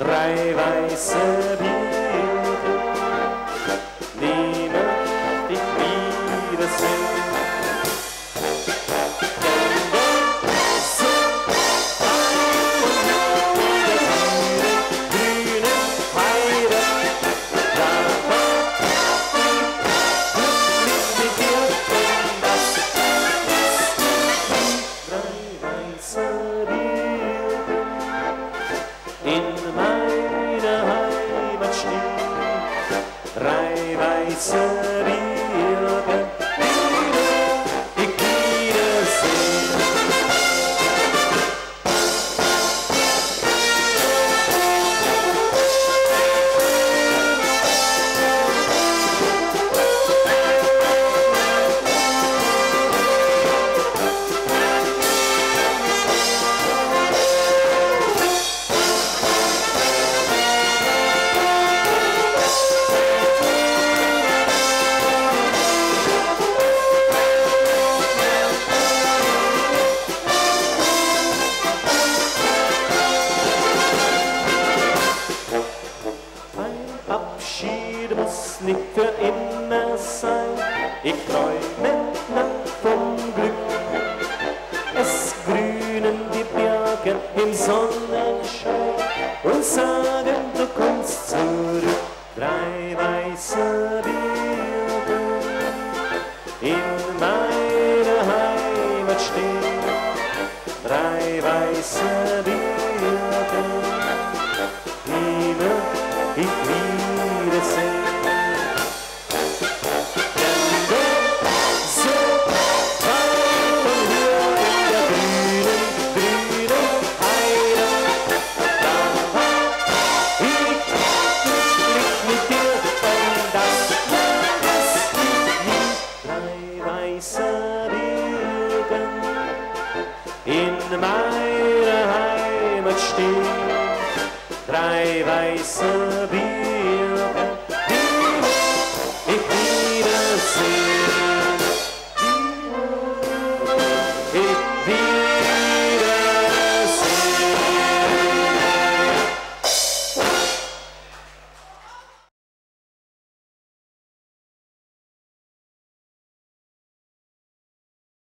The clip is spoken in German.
drei weiße Bilder, die möchte ich wiedersehen. Drei Nicht für immer sein. Ich träume nacht vom Glück. Es grünen die Berge im Sonnenschein und sagen, du kommst zurück. Drei weiße Birken in meiner Heimat stehen. Drei weiße Birken, in meiner Heimat stehen drei weiße Bier.